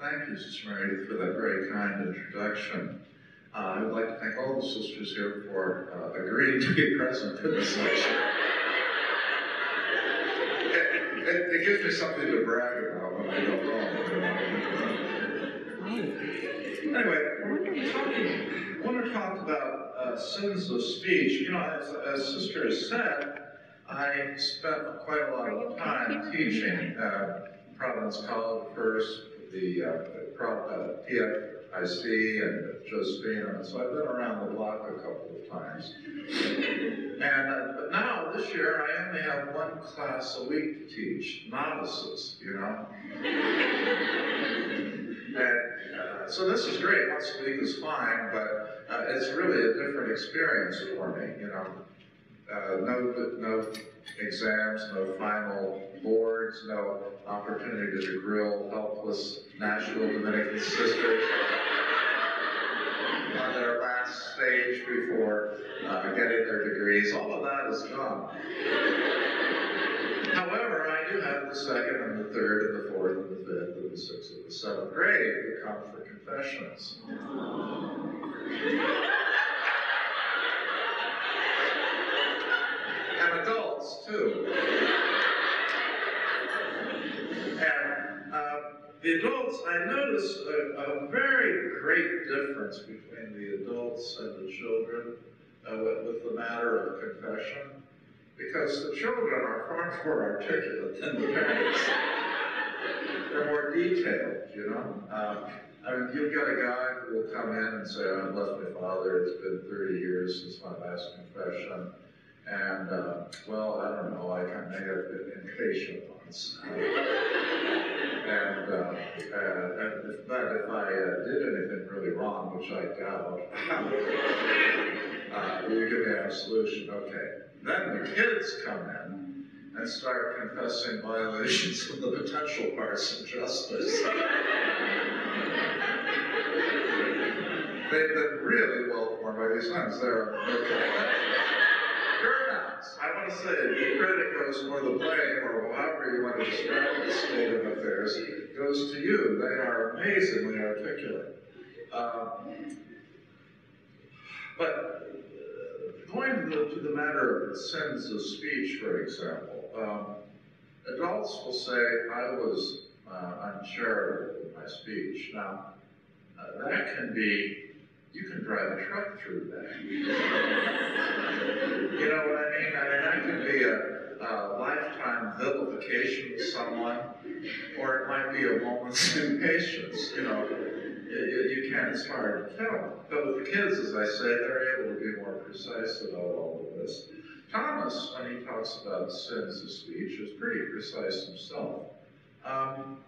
thank you, Sister Mary, for that very kind introduction. Uh, I would like to thank all the sisters here for uh, agreeing to be present for this lecture. It, it, it gives me something to brag about when I go home. Anyway, I want to talk about uh, sins of speech. You know, as, as Sister has said, I spent quite a lot of time teaching uh, Providence College first, the uh, uh, PFIC and Josephinum, so I've been around the block a couple of times. And uh, but now, this year, I only have one class a week to teach, novices, you know? And uh, so this is great, once a week is fine, but uh, it's really a different experience for me, you know? Uh, no, no exams, no final boards, no opportunity to grill helpless Nashville Dominican sisters on their last stage before uh, getting their degrees. All of that is gone. However, I do have the second and the third and the fourth and the fifth and the sixth and the seventh grade who come for confessions. Adults too. And uh, the adults, I notice a, a very great difference between the adults and the children uh, with, with the matter of confession, because the children are far more articulate than the parents. They're more detailed, you know. Uh, I mean, you've got a guy who will come in and say, I've left my father, it's been 30 years since my last confession. And, uh, well, I don't know, I may have been impatient once. and, uh, uh, and if, I uh, did anything really wrong, which I doubt, uh, you give me absolution, Okay. Then the kids come in and start confessing violations of the potential parts of justice. They've been really well formed by these nuns. They're okay. I want to say the credit goes for the blame, or however you want to describe the state of affairs, goes to you. They are amazingly articulate. Um, but uh, going to the, to the matter of sins of speech, for example, um, adults will say, I was uh, uncharitable in my speech. Now, uh, that can be you can drive a truck through that. you know what I mean? I mean, that could be a, a lifetime vilification of someone, or it might be a moment's impatience. You know, you, you can't, it's hard to tell. But with the kids, as I say, they're able to be more precise about all of this. Thomas, when he talks about sins of speech, is pretty precise himself. Um,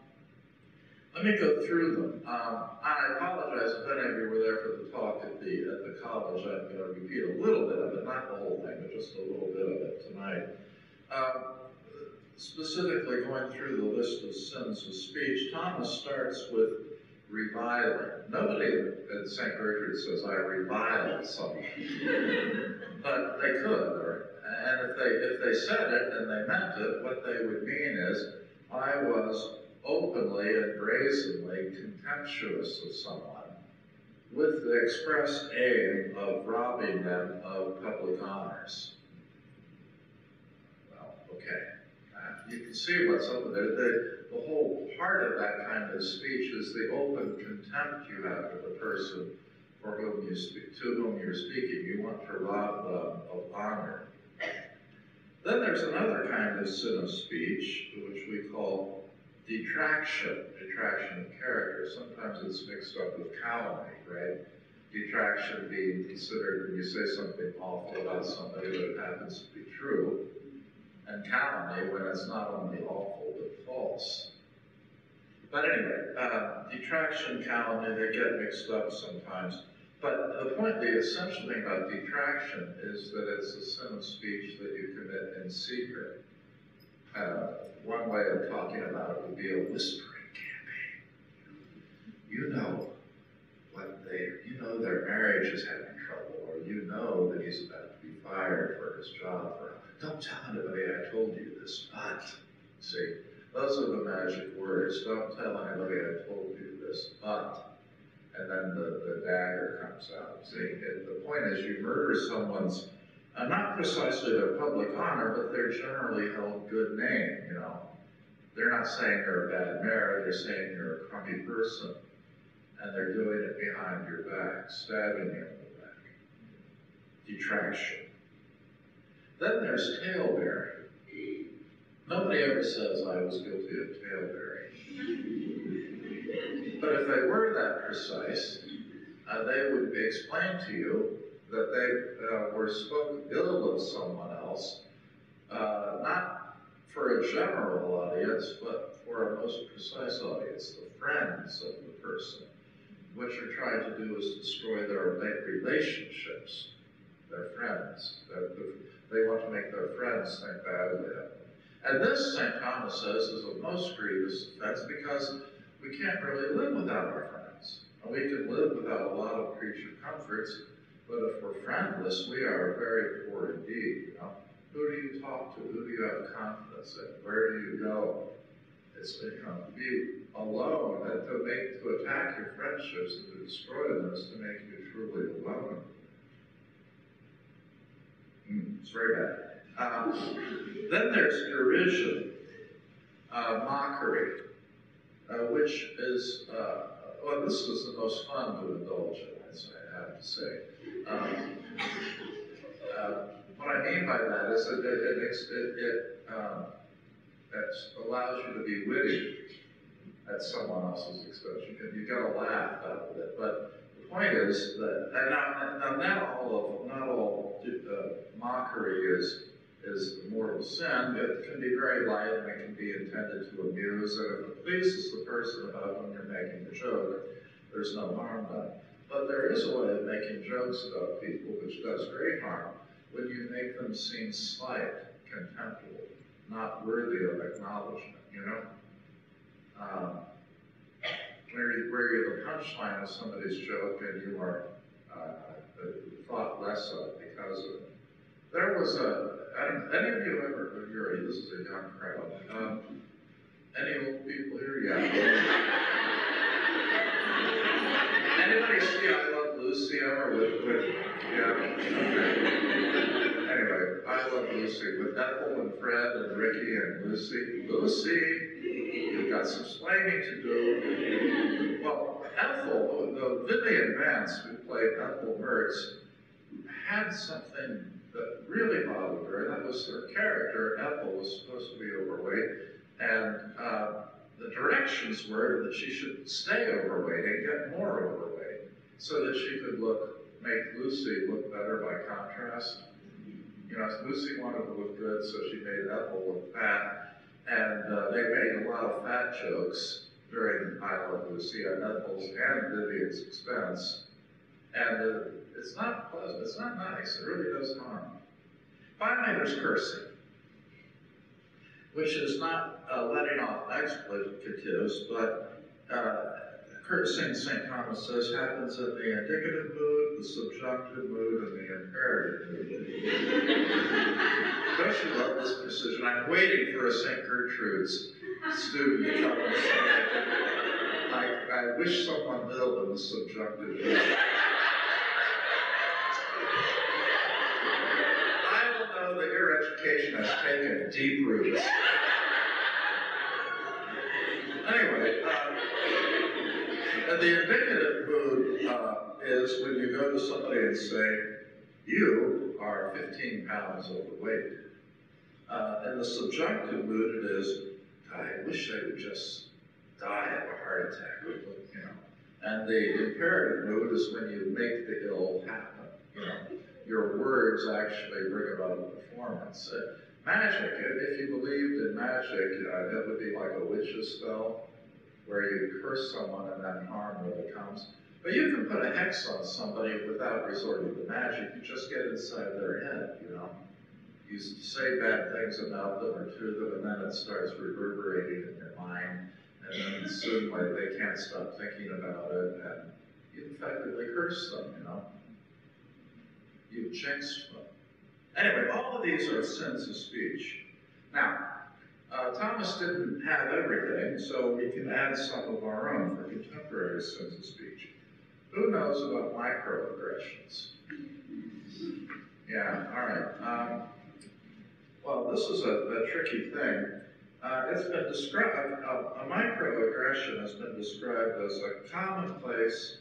let me go through them. Um, I apologize if any of you were there for the talk at the at the college. I'm going to repeat a little bit of it, not the whole thing, but just a little bit of it tonight. Um, specifically, going through the list of sins of speech, Thomas starts with reviling. Nobody at St. Gertrude says, I reviled someone. but they could, or, and if they, if they said it and they meant it, what they would mean is, I was openly and brazenly contemptuous of someone with the express aim of robbing them of public honors. Well, okay. Uh, you can see what's up there. The, the whole part of that kind of speech is the open contempt you have for the person for whom you speak, to whom you're speaking. You want to rob them of honor. Then there's another kind of sin of speech, which we call detraction, detraction of character. Sometimes it's mixed up with calumny, right? Detraction being considered when you say something awful about somebody, but it happens to be true. And calumny when it's not only awful, but false. But anyway, uh, detraction, calumny, they get mixed up sometimes. But the point, the essential thing about detraction is that it's a sin of speech that you commit in secret. Uh, one way of talking about it would be a whispering campaign. You know what they, you know their marriage is having trouble, or you know that he's about to be fired for his job, or don't tell anybody I told you this, but, see, Those are the magic words. Don't tell anybody I told you this, but, and then the, the dagger comes out. See, the point is you murder someone's, uh, not precisely their public honor, but their generally held good name, you know. They're not saying you're a bad mayor, they're saying you're a crummy person. And they're doing it behind your back, stabbing you in the back. Detraction. Then there's talebearing. Nobody ever says I was guilty of talebearing. But if they were that precise, uh, they would explain to you that they uh, were spoken ill of someone else, uh, not for a general audience, but for a most precise audience, the friends of the person. What you're trying to do is destroy their relationships, their friends. They want to make their friends think badly of them. And this, St. Thomas says, is a most grievous offense because we can't really live without our friends. And we can live without a lot of creature comforts, but if we're friendless, we are very poor indeed. You know? Who do you talk to? Who do you have confidence in? Where do you go? It's you know, to be alone and to make to attack your friendships and to destroy them is to make you truly alone. Mm, it's very bad. Um, then there's derision, uh, mockery, uh, which is, uh, well, this was the most fun to indulge in, I have to say. Uh, what I mean by that is that it, it, it, um, it allows you to be witty at someone else's expense. You, can, you got to laugh out of it. But the point is that, and now, now not all of, not all uh, mockery is is mortal sin, it can be very light and it can be intended to amuse, and if it pleases the person about whom you're making the joke, there's no harm done. But there is a way of making jokes about people which does great harm when you make them seem slight, contemptible, not worthy of acknowledgement, you know? Um, where, where you're the punchline of somebody's joke and you are uh, thought less of because of it. There was a, any of you ever, you're, this is a young crowd, um, any old people here? Yeah. Anybody see I Love Lucy ever with, with, yeah. Anyway, I Love Lucy with Ethel and Fred and Ricky and Lucy. Lucy, you've got some explaining to do. Well, Ethel, the Vivian Vance, who played Ethel Mertz, had something that really bothered her, and that was her character. Ethel was supposed to be overweight, and uh, the directions were that she should stay overweight and get more overweight so that she could look, make Lucy look better by contrast. You know, Lucy wanted to look good, so she made Ethel look fat, and uh, they made a lot of fat jokes during I Love Lucy at Ethel's and Vivian's expense. And uh, it's not pleasant. It's not nice. It really does harm. Finally, there's cursing, which is not uh, letting off expletives, but uh, cursing, St. Thomas says, happens in the indicative mood, the subjunctive mood, and the imperative mood. Don't you love this precision? I'm waiting for a St. Gertrude's student to come and say, I, I wish someone built in the subjunctive mood. I don't know that your education has taken deep roots. anyway, uh, the indicative mood uh, is when you go to somebody and say, you are 15 pounds overweight. Uh, and the subjunctive mood is, I wish I would just die of a heart attack, you know. And the imperative mood is when you make the ill happen, you know your words actually bring about a performance. Uh, magic, if you believed in magic, uh, that would be like a witch's spell, where you curse someone and then harm really comes. But you can put a hex on somebody without resorting to magic. You just get inside their head, you know. You say bad things about them or to them, and then it starts reverberating in their mind. And then soon, they can't stop thinking about it, and you effectively curse them, you know you jinx them. Anyway, all of these are sins of speech. Now, Uh, Thomas didn't have everything, so we can add some of our own for contemporary sense of speech. Who knows about microaggressions? Yeah, all right. Um, well, this is a, a tricky thing. Uh, it's been described, a, microaggression has been described as a commonplace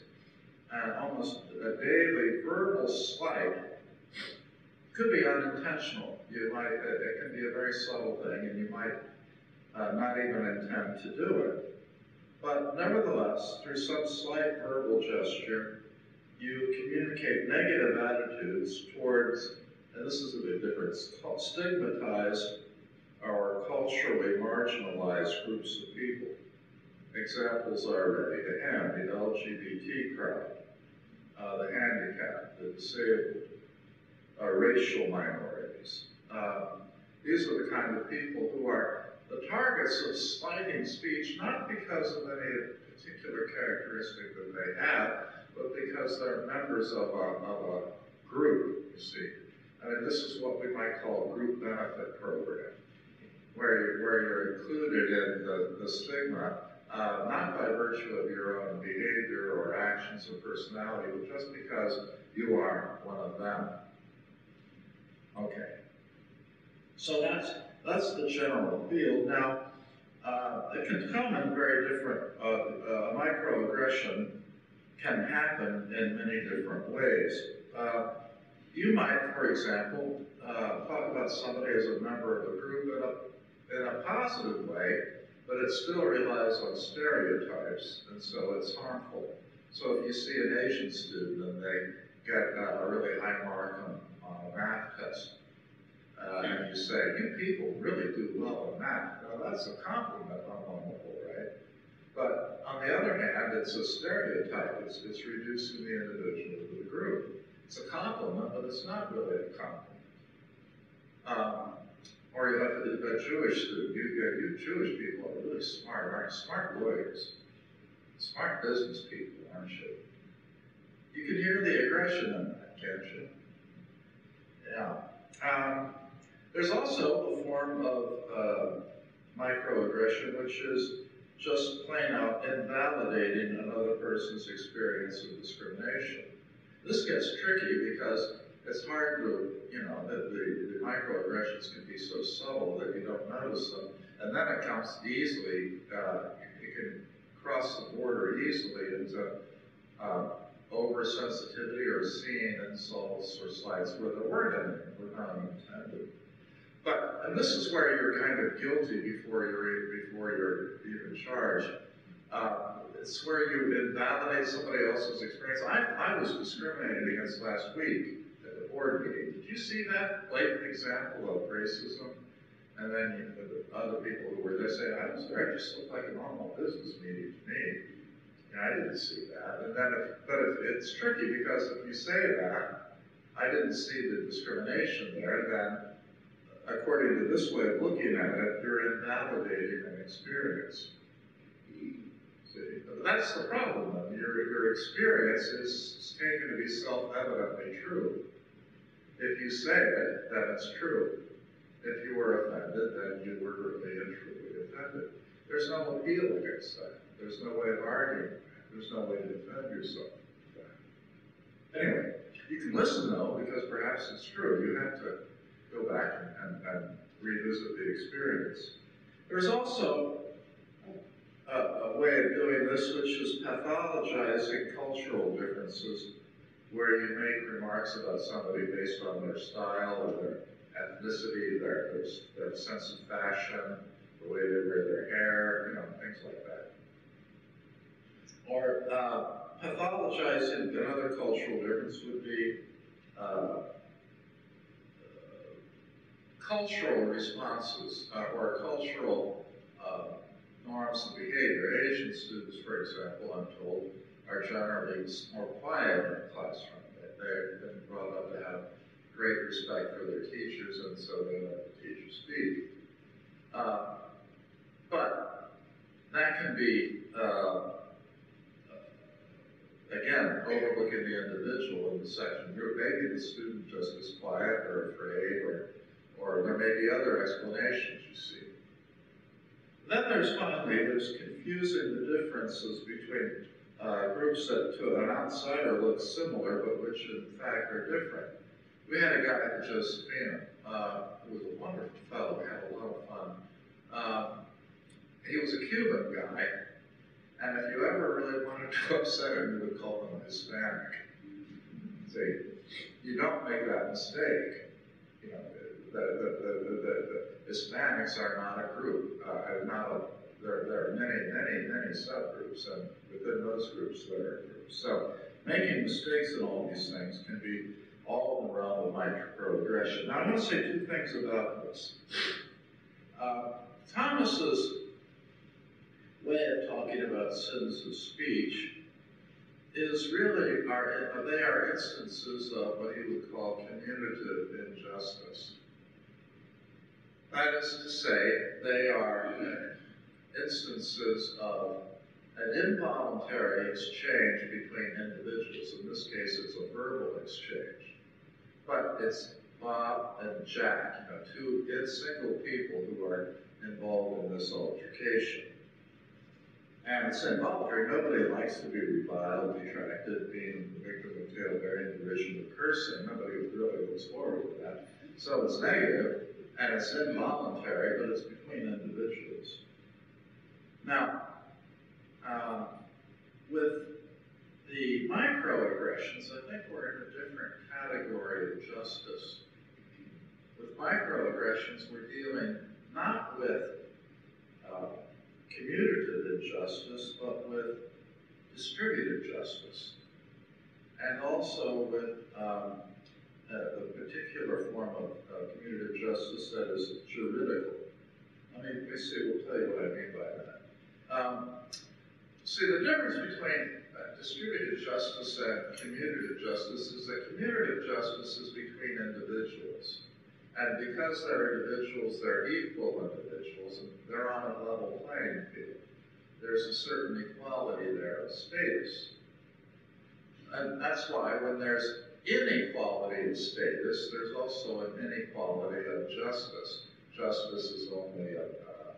and almost a daily verbal slight. It could be unintentional. You might, it, it can be a very subtle thing, and you might uh, not even intend to do it. But nevertheless, through some slight verbal gesture, you communicate negative attitudes towards, and this is a big difference, stigmatize our culturally marginalized groups of people. Examples are ready to hand, the LGBT crowd, uh, the handicapped, the disabled, uh, racial minorities. Um, these are the kind of people who are the targets of slighting speech, not because of any particular characteristic that they have, but because they're members of a, of a group, you see. I mean, this is what we might call a group benefit program, where, you, where you're included in the, the stigma, uh, not by virtue of your own behavior or actions or personality, but just because you are one of them. Okay. So that's, that's the general field. Now, uh, it can come in very different, uh, uh, microaggression can happen in many different ways. Uh, you might, for example, uh, talk about somebody as a member of a group in a, in a positive way, but it still relies on stereotypes, and so it's harmful. So if you see an Asian student and they get uh, a really high mark on, math test, uh, and you say, you people really do well in math, now that's a compliment on one level, right? But on the other hand, it's a stereotype. It's, it's reducing the individual to the group. It's a compliment, but it's not really a compliment. Um, or you have a Jewish student. You, you Jewish people are really smart, aren't you? Smart lawyers, smart business people, aren't you? You can hear the aggression in that, can't you? Yeah. Um, there's also a form of uh, microaggression, which is just plain out invalidating another person's experience of discrimination. This gets tricky because it's hard to, you know, the, the, the microaggressions can be so subtle that you don't notice them. And then it comes easily, uh, it can cross the border easily into uh, oversensitivity or seeing insults or slights where there weren't any, were not intended. But, and this is where you're kind of guilty before you're, before you're even charged. Uh, it's where you invalidate somebody else's experience. I, I was discriminated against last week at the board meeting. Did you see that blatant example of racism? And then you, know, the other people who were there say, I was there, it just looked like a normal business meeting to me. I didn't see that. And then, if, but if, it's tricky because if you say that, I didn't see the discrimination there, then according to this way of looking at it, you're invalidating an experience. See, but that's the problem. Your, your experience is taken to be self-evidently true. If you say it, then it's true. If you were offended, then you were really and truly offended. There's no appeal against that. There's no way of arguing. There's no way to defend yourself. Anyway, you can listen though, because perhaps it's true. You have to go back and, and, and revisit the experience. There's also a, a, way of doing this, which is pathologizing cultural differences, where you make remarks about somebody based on their style or their ethnicity, their, their, their sense of fashion, the way they wear their hair, you know, things like that. Or uh, pathologizing another cultural difference would be uh, cultural responses uh, or cultural uh, norms of behavior. Asian students, for example, I'm told, are generally more quiet in the classroom. They've been brought up to have great respect for their teachers, and so they let the teacher speak. Uh, but that can be, uh, again, overlooking the individual in the section group. Maybe the student just is quiet or afraid or or there may be other explanations, you see. Then there's finally, there's confusing the differences between uh, groups that to an outsider look similar, but which in fact are different. We had a guy at Josephinum, uh, who was a wonderful fellow, we had a lot of fun. Um, he was a Cuban guy, and if you ever really wanted to upset him, you would call him Hispanic. See, you don't make that mistake. You know, the, the, the, the, Hispanics are not a group, uh, not a, there, there are many, many, many subgroups, and within those groups, there are groups. So making mistakes in all these things can be all in the microaggression. Now, I want to say two things about this. Uh, Thomas's way of talking about sins of speech is really, are, they are instances of what he would call commutative injustice. That is to say, they are instances of an involuntary exchange between individuals. In this case, it's a verbal exchange. But it's Bob and Jack, you know, two single people who are involved in this altercation. And it's involuntary. Nobody likes to be reviled, detracted, being the victim of tale-bearing, derision, or cursing. Nobody really looks forward to that. So it's negative, and it's involuntary, but it's between individuals. Now, um, with the microaggressions, I think we're in a different category of justice. With microaggressions, we're dealing not with uh, commutative injustice, but with distributive justice. And also with um, particular form of uh, commutative justice that is juridical. I mean, me see, we'll tell you what I mean by that. Um, see, the difference between uh, distributive justice and commutative justice is that commutative justice is between individuals. And because they're individuals, they're equal individuals, and they're on a level playing field. There's a certain equality there of status. And that's why when there's inequality of status, there's also an inequality of justice. Justice is only a, uh,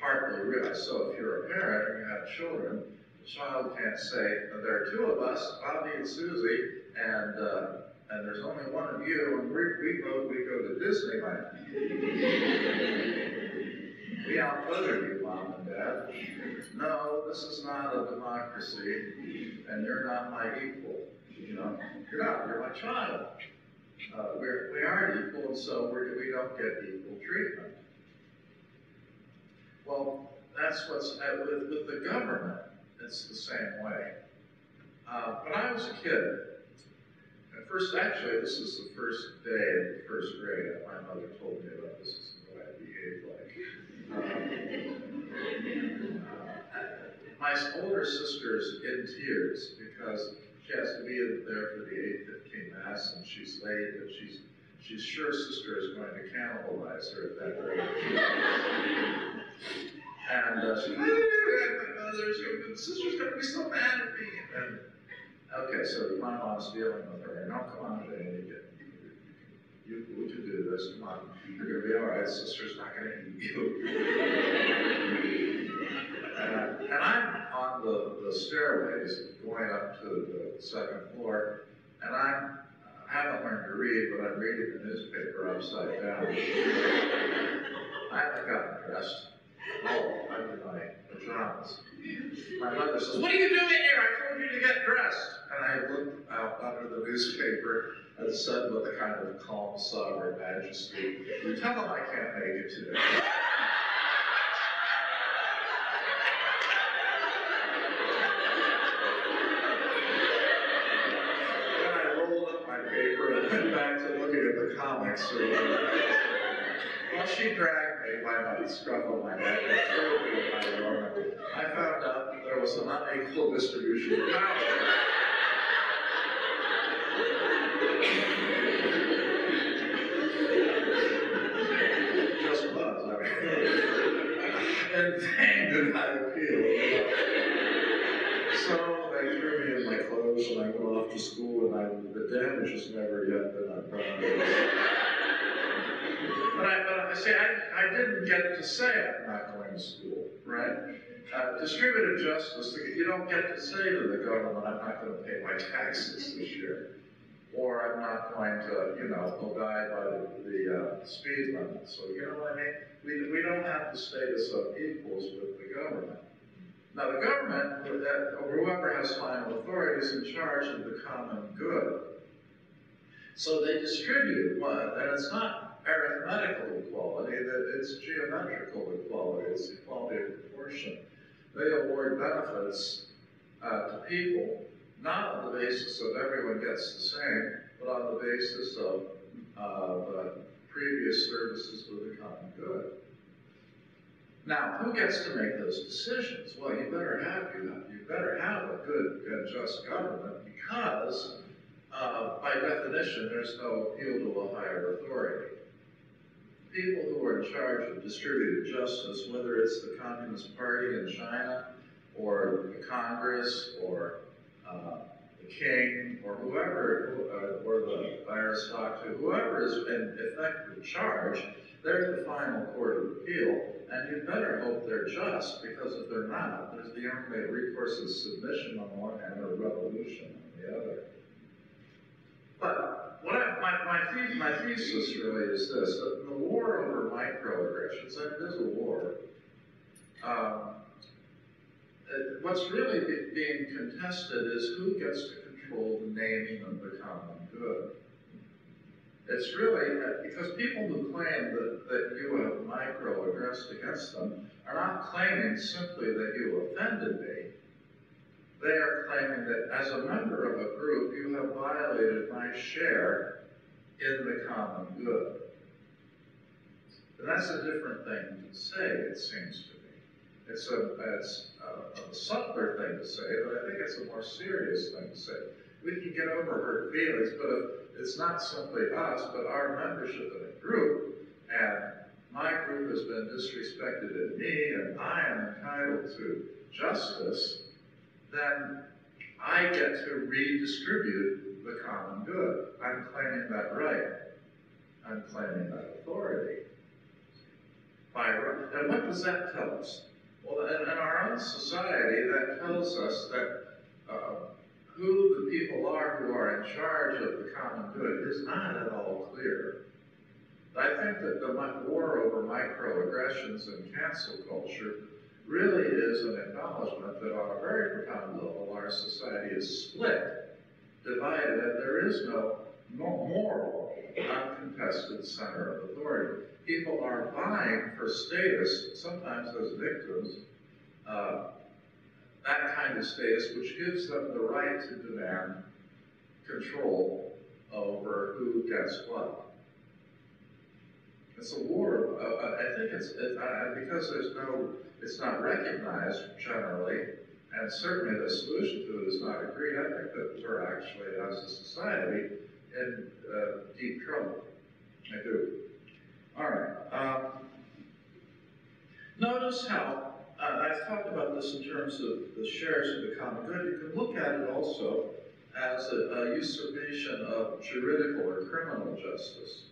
partly realized. So if you're a parent and you have children, the child can't say, there are two of us, Bobby and Susie, and uh, and there's only one of you, and we, we we go to Disneyland. we outvoted you, Mom and Dad. No, this is not a democracy, and you're not my equal. You know, you're not, you're my child. Uh, we're, we aren't equal, and so we're, we don't get equal treatment. Well, that's what's, uh, with, with the government, it's the same way. Uh, when I was a kid, at first, actually, this is the first day of the first grade. That my mother told me about this. Is what I behaved my older sister is in tears because she has to be there for the 8:15 mass, and she's late, and she's she's sure sister is going to cannibalize her at that rate. and uh, she, oh, sister's going to be so mad at me. And, Okay, so my mom's dealing with her, and I'll come on, Jane, you, you, you do this. Come on, you're be all right. Sister's not gonna eat you. and, uh, and I'm on the, the stairways going up to the second floor, and I'm I haven't learned to read, but I'm reading the newspaper upside down. I haven't gotten dressed. Oh, I'm in my pajamas. My mother says, What are you doing here? I told you to get dressed. And I looked out under the newspaper and said with a kind of calm, sovereign majesty, You tell them I can't make it today. then I rolled up my paper and went back to looking at the comics. Well, she dragged me by my scruff my neck and threw me in my. I found out there was an unequal distribution of power. Just was, I mean. and dang did I appeal. So they threw me in my clothes and I went off to school and I, the damage has never yet been undone. But I, but I see, I, I didn't get to say I'm not going to school, right? Uh, distributive justice, you don't get to say to the government, I'm not gonna pay my taxes this year. Or I'm not going to, you know, abide by the, the, uh, speed limit, so you know what I mean? We, we don't have the status of equals with the government. Now, the government, uh, or whoever has final authority, is in charge of the common good. So they distribute what, and it's not arithmetical equality, that it's geometrical equality, it's equality of proportion. They award benefits uh, to people, not on the basis of everyone gets the same, but on the basis of uh, previous services for the common good. Now, who gets to make those decisions? Well, you better have you, you better have a good and just government because, uh, by definition, there's no appeal to a higher authority. People who are in charge of distributive justice, whether it's the Communist Party in China, or the Congress, or uh, the king, or whoever, uh, or the aristocracy, whoever is in effective charge, they're the final court of appeal, and you better hope they're just, because if they're not, there's the only recourse is submission on one hand or revolution on the other. But what I, my, my, my thesis really is this, that the war over microaggressions, and it is a war, um, what's really be, being contested is who gets to control the naming of the common good. It's really, uh, because people who claim that, that you have microaggressed against them are not claiming simply that you offended me. They are claiming that as a member of a group, you have violated my share in the common good. And that's a different thing to say, it seems to me. It's a, it's a, subtler thing to say, but I think it's a more serious thing to say. We can get over hurt feelings, but if, it's not simply us, but our membership in a group, and my group has been disrespected in me, and I am entitled to justice, then I get to redistribute the common good. I'm claiming that right. I'm claiming that authority. By, and what does that tell us? Well, in, in our own society, that tells us that uh, who the people are who are in charge of the common good is not at all clear. I think that the war over microaggressions and cancel culture really is an acknowledgement that on a very profound level our society is split, divided, and there is no, moral, uncontested center of authority. People are vying for status, sometimes as victims, uh, that kind of status, which gives them the right to demand control over who gets what. It's a war. Uh, uh I think it's it, uh, because there's no, it's not recognized generally, and certainly the solution to it is not agreed. I think that we're actually, as a society, in uh, deep trouble. I do. All right. Um, notice how uh, I've talked about this in terms of the shares of the common good. You can look at it also as a, a usurpation of juridical or criminal justice.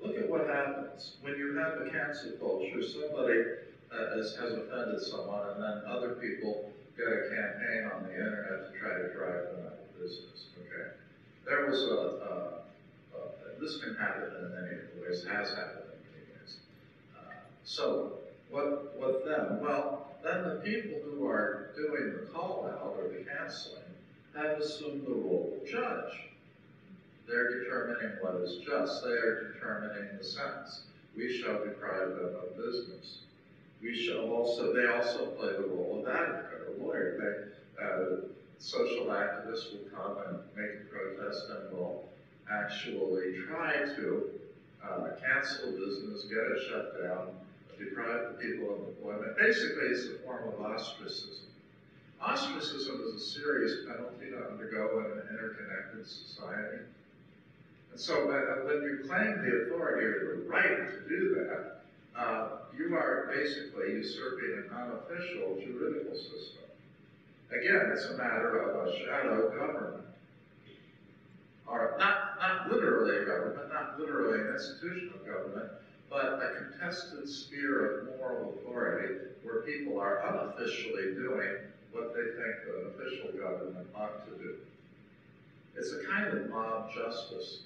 Look at what happens when you have a cancel culture. Somebody uh, has, has offended someone, and then other people get a campaign on the internet to try to drive them out of business. Okay, there was a, a, a this can happen in many ways. Has happened in many ways. Uh, so what, what then? Well, then the people who are doing the call out or the canceling have assumed the role of judge. They're determining what is just. They are determining the sentence. We shall deprive them of business. We shall also, they also play the role of advocate or lawyer. They, uh, social activists will come and make a protest and will actually try to uh, cancel business, get it shut down, deprive the people of employment. Basically, it's a form of ostracism. Ostracism is a serious penalty to undergo in an interconnected society. And so when you claim the authority or the right to do that, uh, you are basically usurping an unofficial juridical system. Again, it's a matter of a shadow government. Or not, not literally a government, not literally an institutional government, but a contested sphere of moral authority where people are unofficially doing what they think an official government ought to do. It's a kind of mob justice.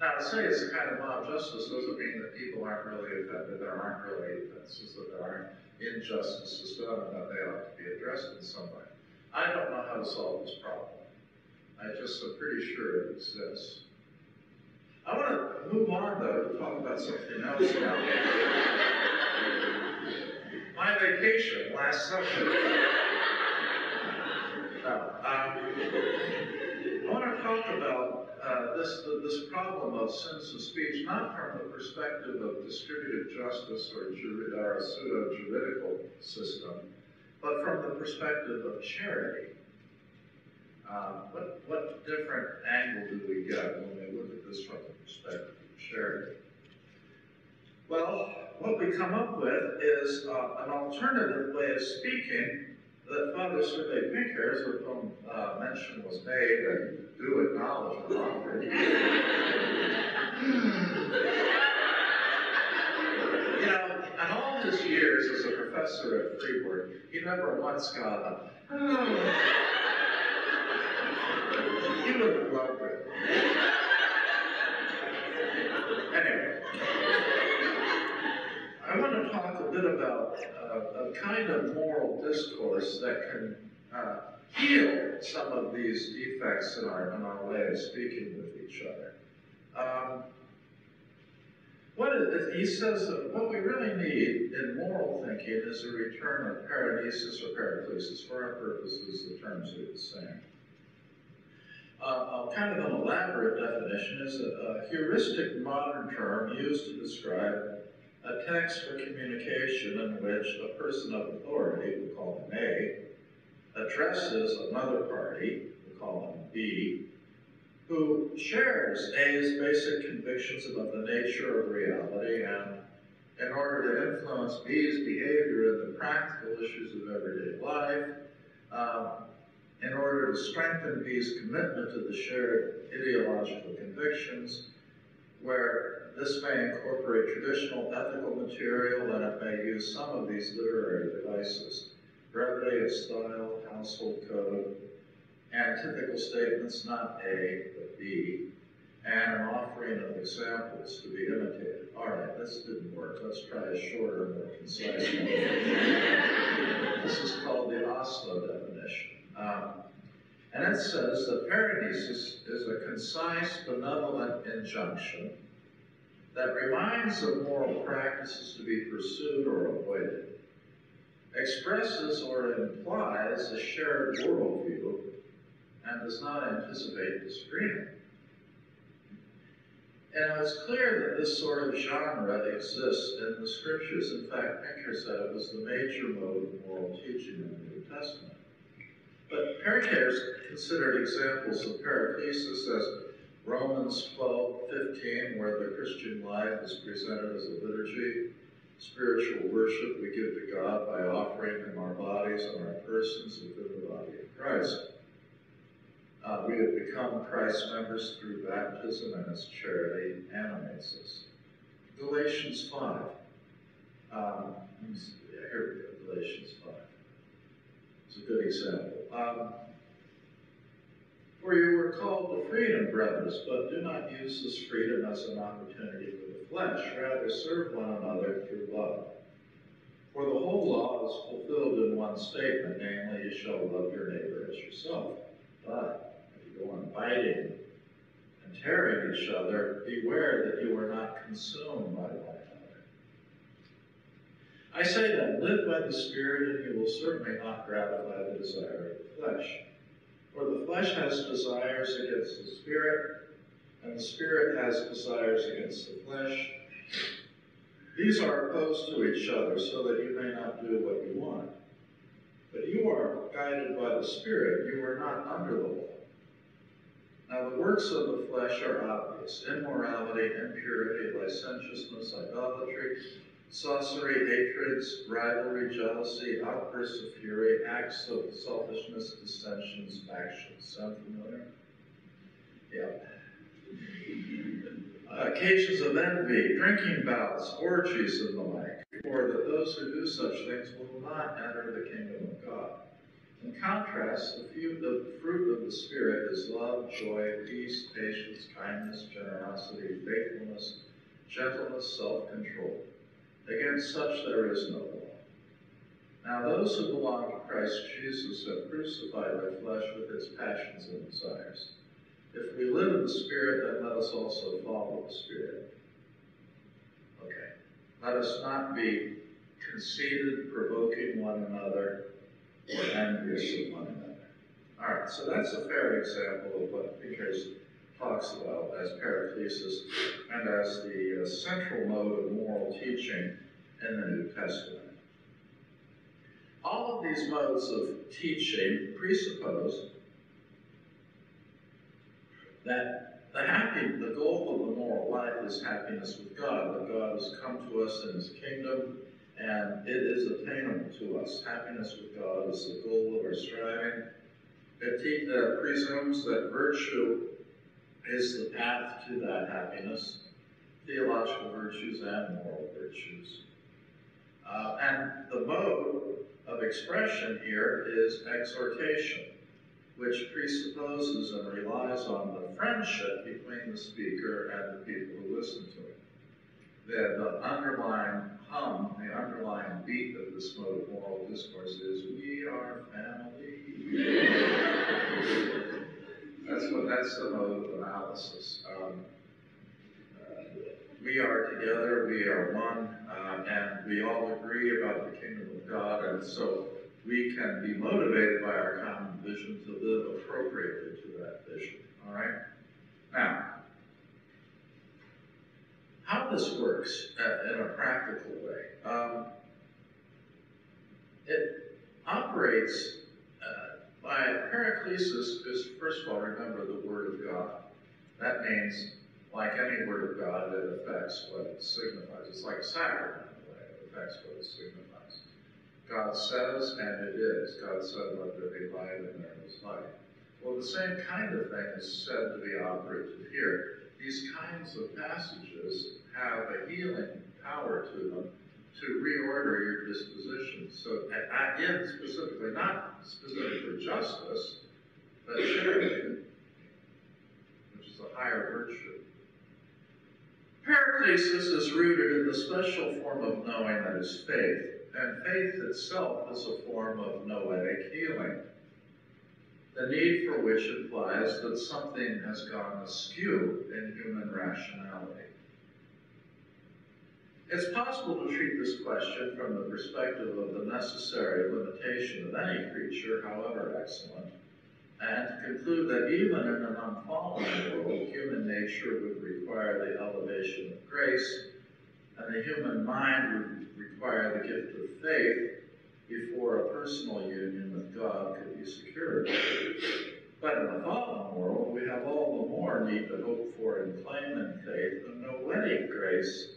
Now, to say it's a kind of mob justice doesn't mean that people aren't really offended, there aren't really offenses, that there aren't injustices done, and that they ought to be addressed in some way. I don't know how to solve this problem. I just am pretty sure it exists. I want to move on, though, to talk about something else now. My vacation last summer. Um, I want to talk about uh, this this problem of sense of speech, not from the perspective of distributive justice or, or a pseudo-juridical system, but from the perspective of charity. Uh, what, what different angle do we get when we look at this from the perspective of charity? Well, what we come up with is uh, an alternative way of speaking that Father Servais Pinckaers, with whom uh, mention was made, and do acknowledge and offer. you know, in all his years as a professor at Fribourg, he never once got a, he would have loved it. Anyway, I want to talk a bit about uh, a kind of moral discourse that can uh, heal some of these defects in our, in our way of speaking with each other. Um, what is, he says that what we really need in moral thinking is a return of paraenesis or paraclesis. For our purposes, the terms are the same. Uh, kind of an elaborate definition is a, a heuristic modern term used to describe a text for communication in which a person of authority, we call him A, addresses another party, we call him B, who shares A's basic convictions about the nature of reality and in order to influence B's behavior in the practical issues of everyday life, um, in order to strengthen B's commitment to the shared ideological convictions, where this may incorporate traditional ethical material and it may use some of these literary devices. Brevity of style, household code, and typical statements, not A, but B, and an offering of examples to be imitated. All right, this didn't work. Let's try a shorter, more concise one. this is called the Oslo definition. Um, and it says that paraenesis is a concise, benevolent injunction that reminds of moral practices to be pursued or avoided, expresses or implies a shared worldview, and does not anticipate disagreement. And it's clear that this sort of genre exists in the scriptures. In fact, Pinckaers said it was the major mode of moral teaching in the New Testament. But Pinckaers considered examples of paraclesis as Romans 12, 15, where the Christian life is presented as a liturgy, spiritual worship we give to God by offering Him our bodies and our persons within the body of Christ. Uh, we have become Christ's members through baptism, and His charity animates us. Galatians 5. Um, here we go, Galatians 5. It's a good example. Um, for you were called to freedom, brothers, but do not use this freedom as an opportunity for the flesh. Rather, serve one another through love. For the whole law is fulfilled in one statement, namely, you shall love your neighbor as yourself. But if you go on biting and tearing each other, beware that you are not consumed by one another. I say then, live by the Spirit, and you will certainly not gratify the desire of the flesh. For the flesh has desires against the spirit, and the spirit has desires against the flesh. These are opposed to each other, so that you may not do what you want. But you are guided by the Spirit, you are not under the law. Now, the works of the flesh are obvious immorality, impurity, licentiousness, idolatry sorcery, hatreds, rivalry, jealousy, outbursts of fury, acts of selfishness, dissensions, factions. Sound familiar? Yeah. Uh, occasions of envy, drinking bouts, orgies, and the like, for that those who do such things will not enter the kingdom of God. In contrast, the, few, the fruit of the Spirit is love, joy, peace, patience, kindness, generosity, faithfulness, gentleness, self-control. Against such there is no law. Now those who belong to Christ Jesus have crucified their flesh with its passions and desires. If we live in the Spirit, then let us also follow the Spirit. Okay. Let us not be conceited, provoking one another, or envious of one another. All right, so that's a fair example of what Pinckaers talks about as paraclesis and as the uh, central mode of moral teaching in the New Testament. All of these modes of teaching presuppose that the happy, the goal of the moral life is happiness with God, that God has come to us in His kingdom, and it is attainable to us. Happiness with God is the goal of our striving. It uh, presumes that virtue is the path to that happiness, theological virtues and moral virtues. Uh, and the mode of expression here is exhortation, which presupposes and relies on the friendship between the speaker and the people who listen to him. The, the underlying hum, the underlying beat of this mode of moral discourse is, we are family. that's what, that's the mode of analysis. Um, uh, we are together, we are one, uh, and we all agree about the kingdom of God, and so we can be motivated by our common vision to live appropriately to that vision. All right? Now, how this works uh, in a practical way. Um, it operates by paraclesis is first of all remember the word of God. That means like any word of God, it affects what it signifies. It's like sacrament in a way, it affects what it signifies. God says, and it is. God said, let there be light, and there was light. Well, the same kind of thing is said to be operative here. These kinds of passages have a healing power to them to reorder your disposition. So, again, specifically, not specific for justice, but charity, which is a higher virtue. Paraclesis is rooted in the special form of knowing that is faith, and faith itself is a form of noetic healing, the need for which implies that something has gone askew in human rationality. It's possible to treat this question from the perspective of the necessary limitation of any creature, however excellent, and to conclude that even in an unfallen world, human nature would require the elevation of grace, and the human mind would require the gift of faith before a personal union with God could be secured. But in the fallen world, we have all the more need to hope for and claim in faith the noetic grace,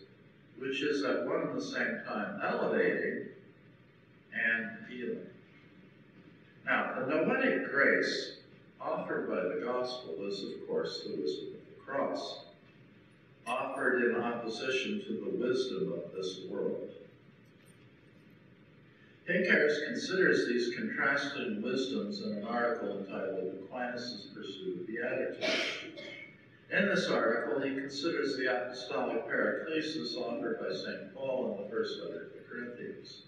which is at one and the same time elevating and healing. Now, the noetic grace offered by the gospel is, of course, the wisdom of the cross, offered in opposition to the wisdom of this world. Pinckaers considers these contrasting wisdoms in an article entitled Aquinas' Pursuit of Beatitude. In this article, he considers the apostolic paraclesis offered by St. Paul in the first letter to the Corinthians.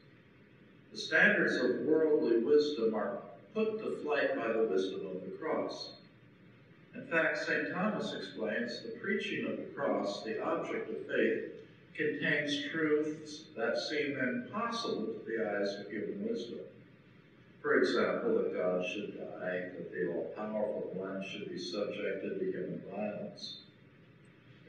The standards of worldly wisdom are put to flight by the wisdom of the cross. In fact, St. Thomas explains the preaching of the cross, the object of faith, contains truths that seem impossible to the eyes of human wisdom. For example, that God should die, that the all-powerful one should be subjected to human violence.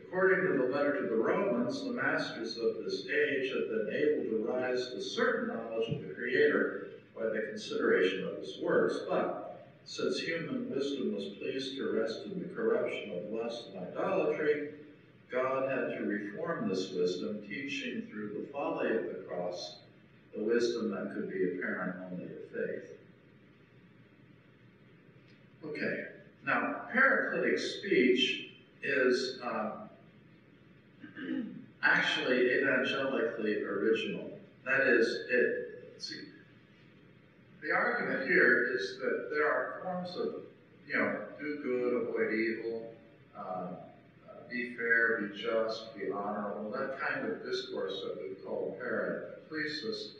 According to the letter to the Romans, the masters of this age have been able to rise to certain knowledge of the Creator by the consideration of his works. But since human wisdom was pleased to rest in the corruption of lust and idolatry, God had to reform this wisdom, teaching through the folly of the cross the wisdom that could be apparent only to faith. Okay, now paracletic speech is uh, actually evangelically original. That is, it, see, the argument here is that there are forms of, you know, do good, avoid evil, uh, uh, be fair, be just, be honorable, that kind of discourse that we call paraclesis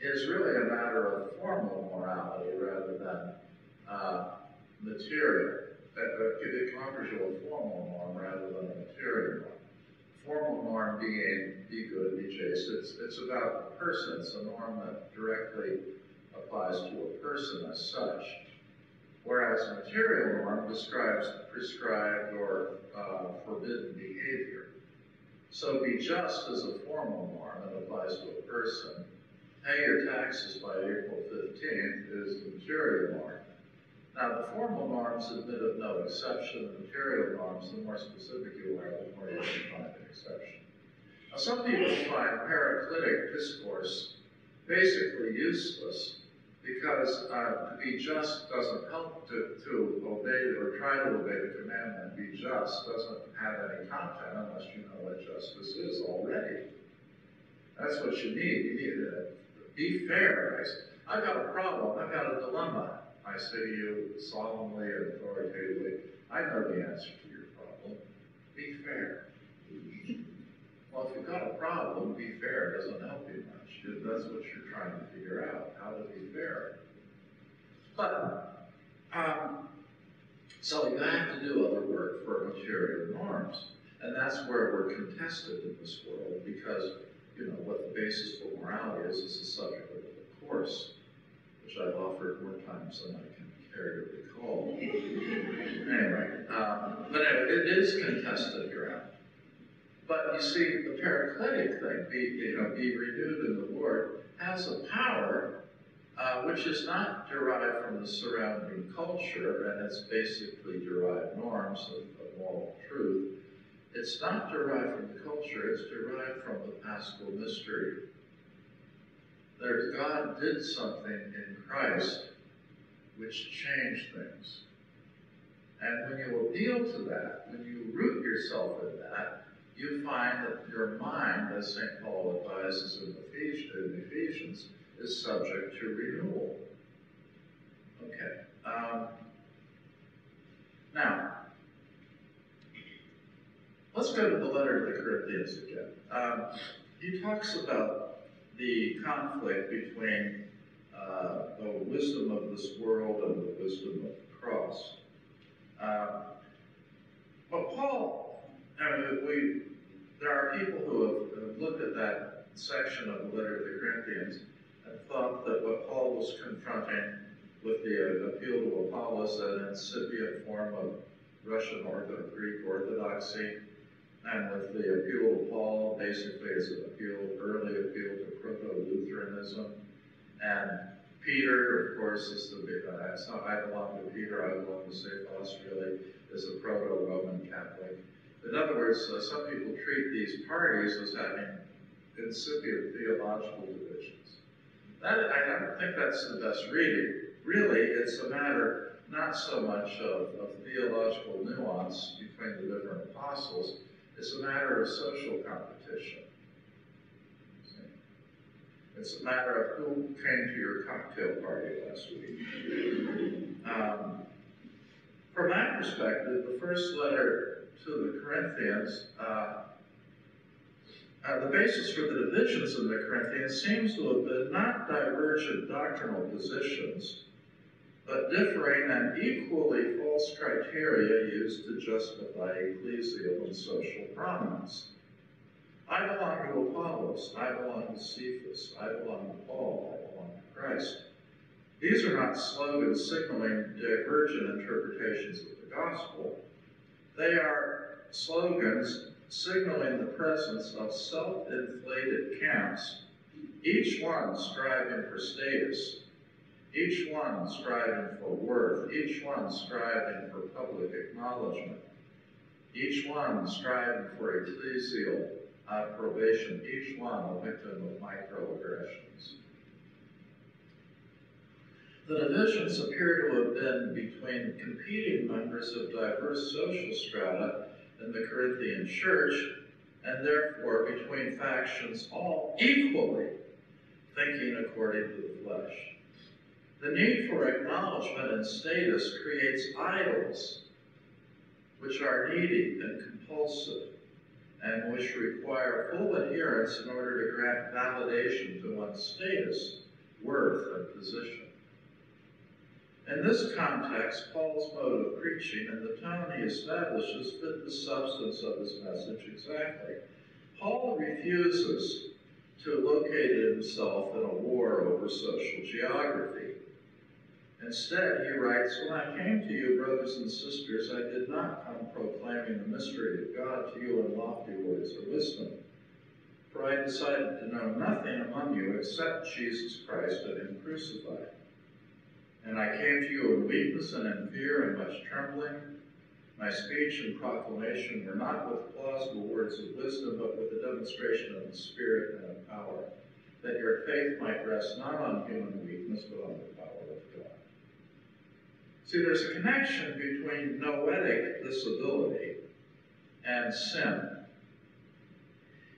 is really a matter of formal morality rather than uh, material. It offers you a formal norm rather than a material norm. Formal norm being be good, be chaste. It's, it's about the person. It's a norm that directly applies to a person as such. Whereas material norm describes prescribed or uh, forbidden behavior. So be just as a formal norm that applies to a person. Pay your taxes by April 15th is the material norm. Now, the formal norms admit of no exception. The material norms, the more specific you are, the more you can find an exception. Now, some people find paracletic discourse basically useless because uh, to be just doesn't help to, to obey or try to obey the commandment. Be just doesn't have any content unless you know what justice is already. That's what you need. You need to be fair. I, I've got a problem. I've got a dilemma. I say to you solemnly and authoritatively, I know the answer to your problem. Be fair. Well, if you've got a problem, be fair doesn't help you much. That's what you're trying to figure out, how to be fair. But, um, so you have to do other work for material norms. And that's where we're contested in this world because, you know, what the basis for morality is is the subject of the course, which I've offered more times than I can care to recall. anyway, um, but anyway, it is contested ground. But you see, the paracletic thing, be, you know, be renewed in the Lord, has a power uh, which is not derived from the surrounding culture and its basically derived norms of, of moral truth. It's not derived from culture, it's derived from the paschal mystery. There, God did something in Christ which changed things. And when you appeal to that, when you root yourself in that, you find that your mind, as St. Paul advises in Ephesians, is subject to renewal. Okay. Um, now, let's go to the letter to the Corinthians again. Um, he talks about the conflict between uh, the wisdom of this world and the wisdom of the cross. Uh, but Paul and we, there are people who have, have looked at that section of the letter to the Corinthians and thought that what Paul was confronting with the uh, appeal to Apollos, an incipient form of Russian Orthodox, Greek Orthodoxy, and with the appeal to Paul, basically as an appeal, early appeal to proto-Lutheranism, and Peter, of course, is the uh, it's not, I belong to Peter, I belong to Cephas, really, is a proto-Roman Catholic. In other words, uh, some people treat these parties as having incipient theological divisions. That, I don't think that's the best reading. Really, it's a matter not so much of, of theological nuance between the different apostles, it's a matter of social competition. It's a matter of who came to your cocktail party last week. Um, from my perspective, the first letter to the Corinthians, uh, uh, the basis for the divisions in the Corinthians seems to have been not divergent doctrinal positions, but differing and equally false criteria used to justify ecclesial and social prominence. I belong to Apollos, I belong to Cephas, I belong to Paul, I belong to Christ. These are not slogans signaling divergent interpretations of the gospel, they are slogans signaling the presence of self-inflated camps, each one striving for status, each one striving for worth, each one striving for public acknowledgement, each one striving for ecclesial approbation, each one a victim of microaggressions. The divisions appear to have been between competing members of diverse social strata in the Corinthian church and therefore between factions all equally thinking according to the flesh. The need for acknowledgement and status creates idols, which are needy and compulsive, and which require full adherence in order to grant validation to one's status, worth, and position. In this context, Paul's mode of preaching and the tone he establishes fit the substance of his message exactly. Paul refuses to locate himself in a war over social geography. Instead, he writes, When I came to you, brothers and sisters, I did not come proclaiming the mystery of God to you in lofty words of wisdom. For I decided to know nothing among you except Jesus Christ and Him crucified. And I came to you in weakness and in fear and much trembling. My speech and proclamation were not with plausible words of wisdom, but with the demonstration of the Spirit and of power, that your faith might rest not on human weakness, but on the. See, there's a connection between noetic disability and sin.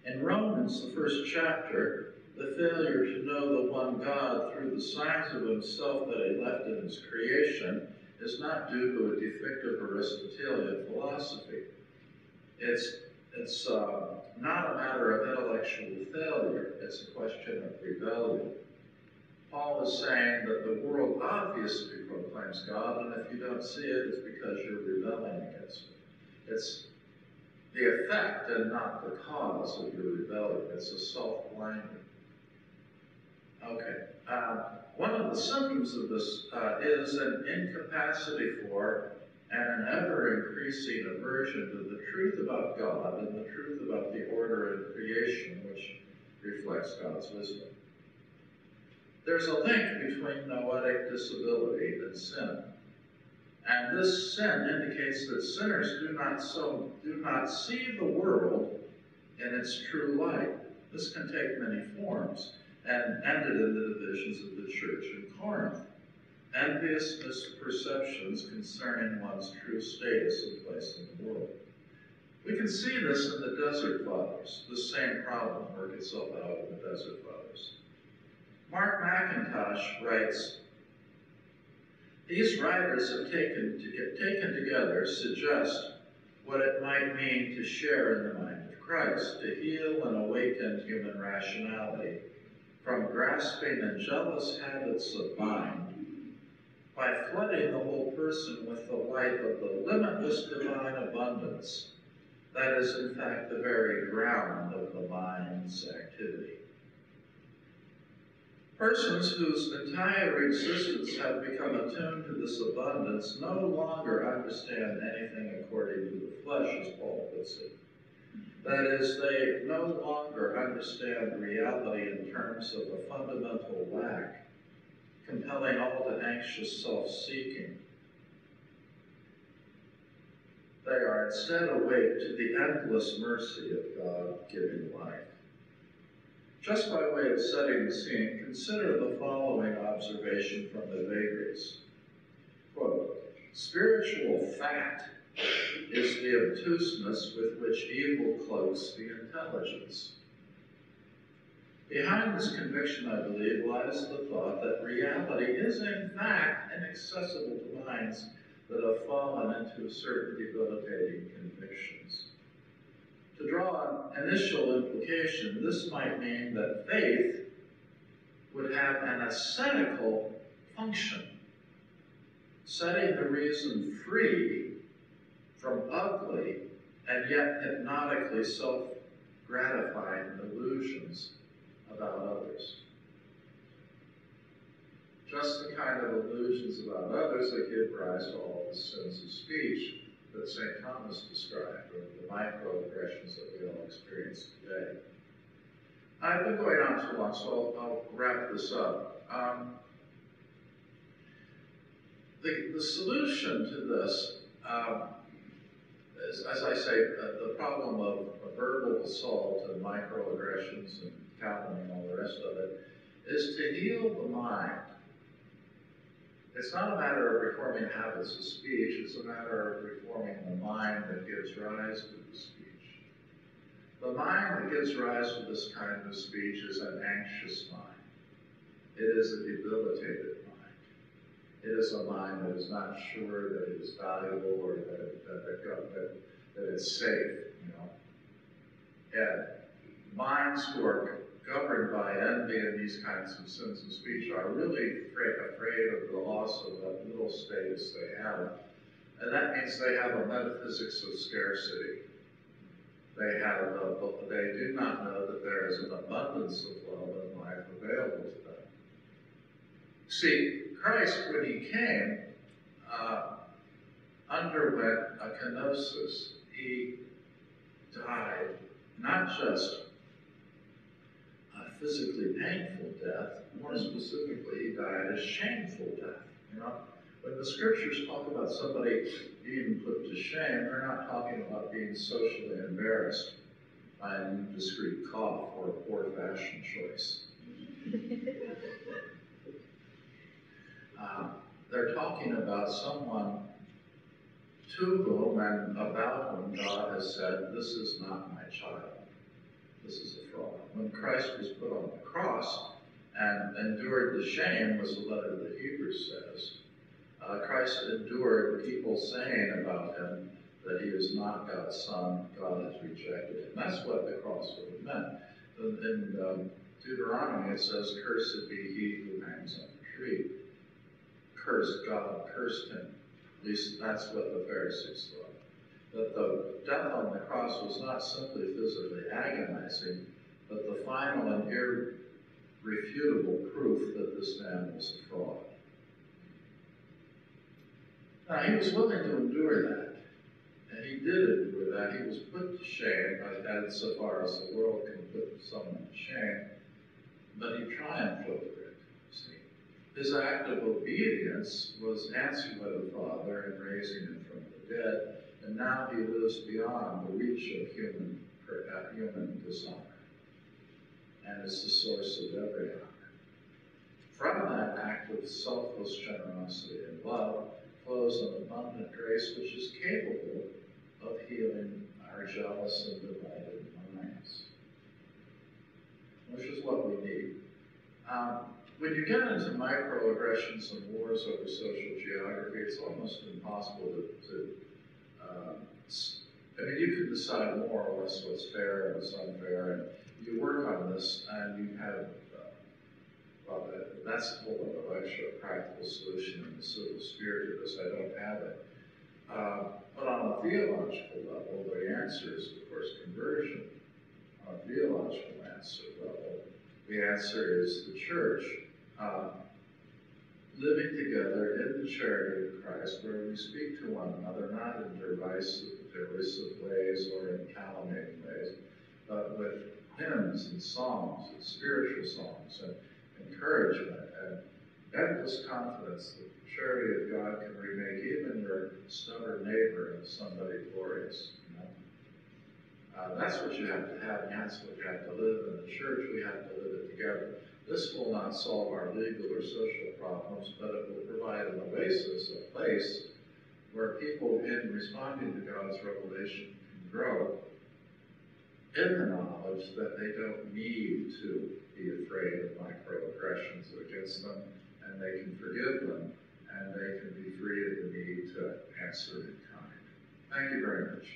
In Romans, the first chapter, the failure to know the one God through the signs of himself that he left in his creation is not due to a defective Aristotelian philosophy. It's, it's uh, not a matter of intellectual failure, it's a question of rebellion. Paul is saying that the world obviously proclaims God, and if you don't see it, it's because you're rebelling against it. It's the effect and not the cause of your rebellion. It's a self-blinding. Okay. Uh, one of the symptoms of this uh, is an incapacity for and an ever-increasing aversion to the truth about God and the truth about the order of creation which reflects God's wisdom. There's a link between noetic disability and sin. And this sin indicates that sinners do not so do not see the world in its true light. This can take many forms and ended in the divisions of the church in Corinth. Envious misperceptions concerning one's true status and place in the world. We can see this in the Desert Fathers. The same problem worked itself out in the Desert Fathers. Mark McIntosh writes, these writers have taken, to get, taken together suggest what it might mean to share in the mind of Christ, to heal and awaken human rationality, from grasping and jealous habits of mind by flooding the whole person with the light of the limitless divine abundance that is, in fact, the very ground of the mind's activity. Persons whose entire existence have become attuned to this abundance no longer understand anything according to the flesh, as Paul puts it. That is, they no longer understand reality in terms of a fundamental lack, compelling all to anxious self-seeking. They are instead awake to the endless mercy of God-giving life. Just by way of setting the scene, consider the following observation from Evagrius. Quote, spiritual fat is the obtuseness with which evil cloaks the intelligence. Behind this conviction, I believe, lies the thought that reality is in fact inaccessible to minds that have fallen into a certain debilitating convictions. To draw an initial implication, this might mean that faith would have an ascetical function, setting the reason free from ugly and yet hypnotically self-gratifying illusions about others. Just the kind of illusions about others that give rise to all the sins of speech that St. Thomas described, the microaggressions that we all experience today. I've been going on too long, so I'll, I'll wrap this up. Um, the, the solution to this um, as, I say, uh, the problem of, of, verbal assault and microaggressions and calumny and all the rest of it is to heal the mind. It's not a matter of reforming habits of speech, it's a matter of reforming the mind that gives rise to the speech. The mind that gives rise to this kind of speech is an anxious mind. It is a debilitated mind. It is a mind that is not sure that it is valuable or that, that, that, that, that it's safe, you know. And minds who are governed by envy and these kinds of sins of speech are really afraid, of the loss of that little status they have. And that means they have a metaphysics of scarcity. They have, a, they do not know that there is an abundance of love and life available to them. See, Christ, when he came, uh, underwent a kenosis. He died not just physically painful death, more specifically, he died a shameful death. You know, when the scriptures talk about somebody being put to shame, they're not talking about being socially embarrassed by an indiscreet cough or a poor fashion choice. Uh, they're talking about someone to whom and about whom God has said, This is not my child. This is a fraud. When Christ was put on the cross and endured the shame, as the letter of Hebrews says, uh, Christ endured people saying about him that he is not God's son, God has rejected him. That's what the cross would have meant. In, in um, Deuteronomy, it says, Cursed be he who hangs on the tree. Cursed God, cursed him. At least that's what the Pharisees thought. That the death on the cross was not simply physically agonizing, but the final and irrefutable proof that this man was a fraud. Now, he was willing to endure that. And he did endure that. He was put to shame, as so far as the world can put someone to shame, but he triumphed over it. See? His act of obedience was answered by the Father in raising him from the dead, and now he lives beyond the reach of human, uh, human dishonor, and is the source of every honor. From that act of selfless generosity and love, flows an abundant grace which is capable of healing our jealous and divided minds, which is what we need. Um, when you get into microaggressions and wars over social geography, it's almost impossible to, to um, I mean, you can decide more or less what's fair and what's unfair, and you work on this, and you have well, that, that's a whole other lecture, a practical solution in the civil spirit of this. I don't have it. Uh, but on a theological level, the answer is, of course, conversion. On a theological answer level, the answer is the church uh, living together in the charity of Christ, where we speak to one another, not in derisive, derisive ways or in calumniating ways, but with hymns and songs and spiritual songs and encouragement and endless confidence that the charity of God can remake even your stubborn neighbor into somebody glorious. Uh, that's what you have to have, and that's what you have to live in the church. We have to live it together. This will not solve our legal or social problems, but it will provide an oasis, a place where people, in responding to God's revelation, can grow in the knowledge that they don't need to be afraid of microaggressions against them, and they can forgive them, and they can be free of the need to answer in kind. Thank you very much.